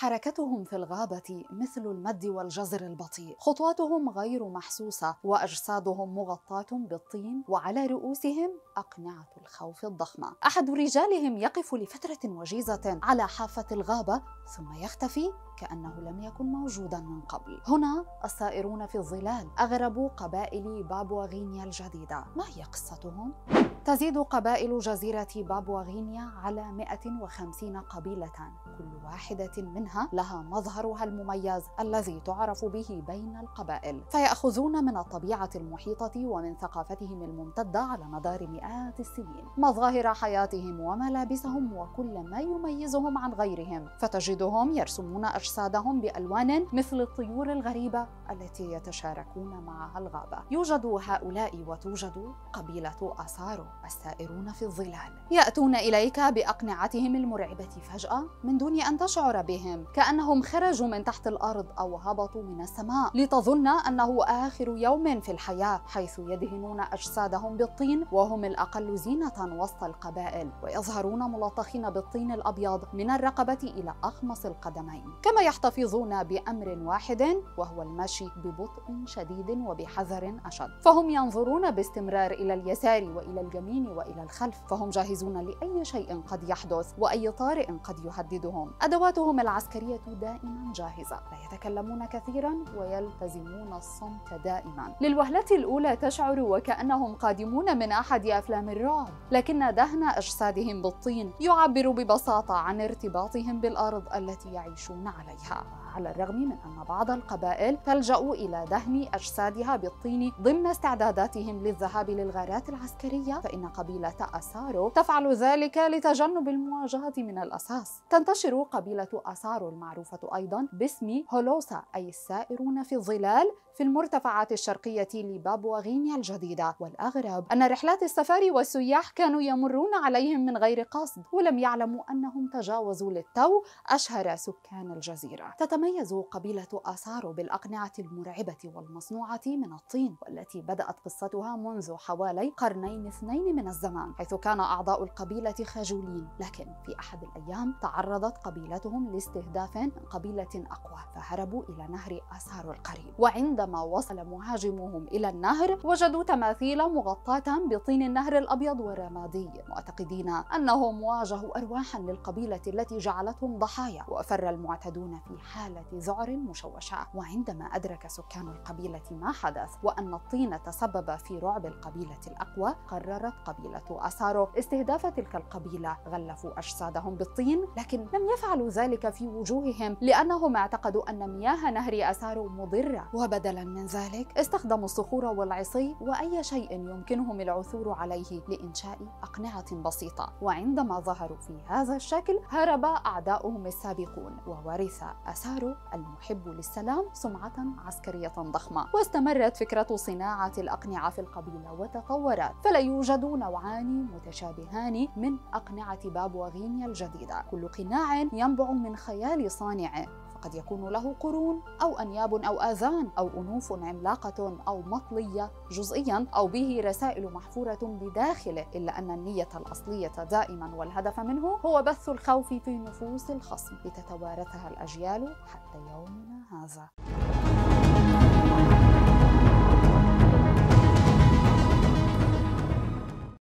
حركتهم في الغابة مثل المد والجزر البطيء. خطواتهم غير محسوسة وأجسادهم مغطاة بالطين وعلى رؤوسهم أقنعة الخوف الضخمة. أحد رجالهم يقف لفترة وجيزة على حافة الغابة ثم يختفي كأنه لم يكن موجودا من قبل. هنا السائرون في الظلال أغرب قبائل بابوا غينيا الجديدة. ما هي قصتهم؟ تزيد قبائل جزيرة بابوا غينيا على 150 قبيلة. كل واحدة منها لها مظهرها المميز الذي تعرف به بين القبائل. فيأخذون من الطبيعة المحيطة ومن ثقافتهم الممتدة على مدار مئات السنين. مظاهر حياتهم وملابسهم وكل ما يميزهم عن غيرهم. فتجدهم يرسمون أجسادهم بألوان مثل الطيور الغريبة التي يتشاركون معها الغابة. يوجد هؤلاء وتوجد قبيلة أسارو السائرون في الظلال. يأتون إليك بأقنعتهم المرعبة فجأة من دون أن تشعر بهم كأنهم خرجوا من تحت الأرض أو هبطوا من السماء. لتظن أنه آخر يوم في الحياة حيث يدهنون أجسادهم بالطين وهم الأقل زينة وسط القبائل ويظهرون ملطخين بالطين الأبيض من الرقبة إلى أخمص القدمين. كما يحتفظون بأمر واحد وهو المشي ببطء شديد وبحذر أشد. فهم ينظرون باستمرار إلى اليسار وإلى اليمين وإلى الخلف فهم جاهزون لأي شيء قد يحدث وأي طارئ قد يهددهم أدواتهم العسكرية دائما جاهزة. لا يتكلمون كثيرا ويلتزمون الصمت دائما. للوهلة الأولى تشعر وكأنهم قادمون من أحد أفلام الرعب لكن دهن أجسادهم بالطين يعبر ببساطة عن ارتباطهم بالأرض التي يعيشون عليها. على الرغم من أن بعض القبائل تلجأ إلى دهن أجسادها بالطين ضمن استعداداتهم للذهاب للغارات العسكرية فإن قبيلة أسارو تفعل ذلك لتجنب المواجهة من الأساس. تنتشر قبيلة أسارو المعروفة أيضا باسم هولوسا أي السائرون في الظلال في المرتفعات الشرقية لبابوا غينيا الجديدة. والأغرب أن رحلات السفاري والسياح كانوا يمرون عليهم من غير قصد ولم يعلموا أنهم تجاوزوا للتو أشهر سكان الجزيرة. تتميز قبيلة آسارو بالأقنعة المرعبة والمصنوعة من الطين والتي بدأت قصتها منذ حوالي قرنين اثنين من الزمان حيث كان أعضاء القبيلة خجولين لكن في أحد الأيام تعرضت قبيلتهم لاستهداف من قبيلة أقوى فهربوا إلى نهر آسارو القريب. وعندما وصل مهاجموهم إلى النهر وجدوا تماثيل مغطاة بطين النهر الأبيض والرمادي معتقدين أنهم واجهوا أرواحا للقبيلة التي جعلتهم ضحايا وفر المعتدون في حال حالة ذعر مشوشة. وعندما أدرك سكان القبيلة ما حدث وأن الطين تسبب في رعب القبيلة الأقوى قررت قبيلة أسارو. استهداف تلك القبيلة غلفوا أجسادهم بالطين لكن لم يفعلوا ذلك في وجوههم لأنهم اعتقدوا أن مياه نهر أسارو مضرة. وبدلا من ذلك استخدموا الصخور والعصي وأي شيء يمكنهم العثور عليه لإنشاء أقنعة بسيطة. وعندما ظهروا في هذا الشكل هرب أعداؤهم السابقون وورث أسارو المحب للسلام سمعة عسكرية ضخمة. واستمرت فكرة صناعة الأقنعة في القبيلة وتطورت. فلا يوجد نوعان متشابهان من أقنعة بابوا غينيا الجديدة. كل قناع ينبع من خيال صانعه قد يكون له قرون أو أنياب أو آذان أو أنوف عملاقة أو مطلية جزئيا أو به رسائل محفورة بداخله إلا أن النية الأصلية دائما والهدف منه هو بث الخوف في نفوس الخصم. لتتوارثها الأجيال حتى يومنا هذا.